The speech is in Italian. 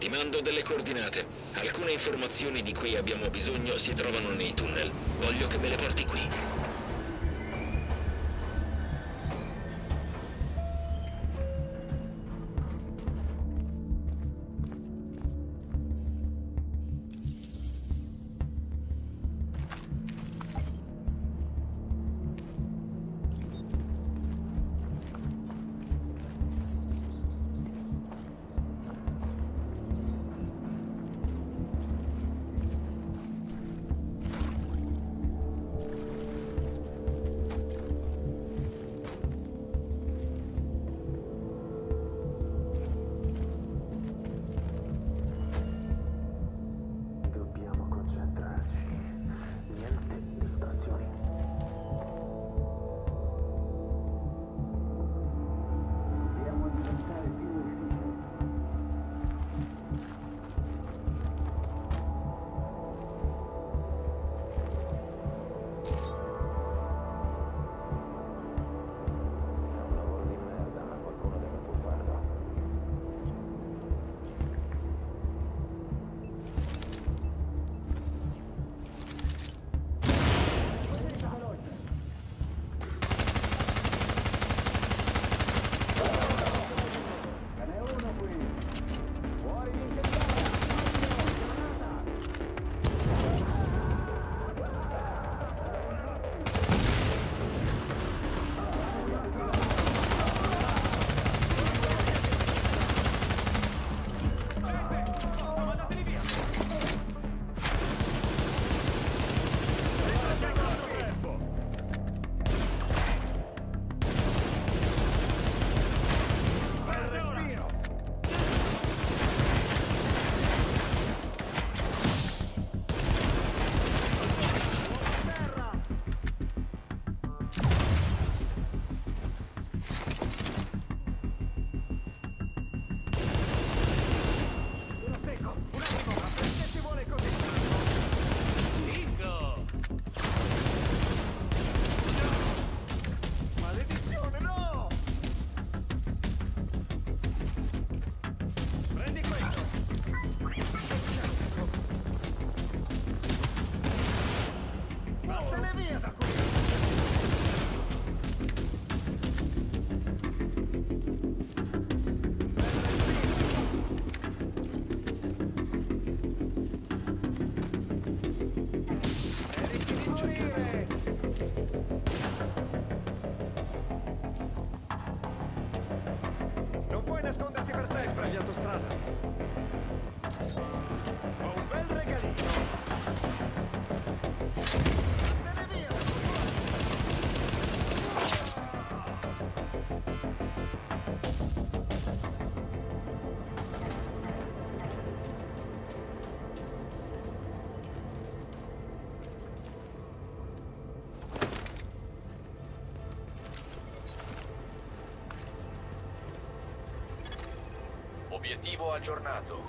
Ti mando delle coordinate. Alcune informazioni di cui abbiamo bisogno si trovano nei tunnel. Voglio che me le porti qui. Obiettivo aggiornato.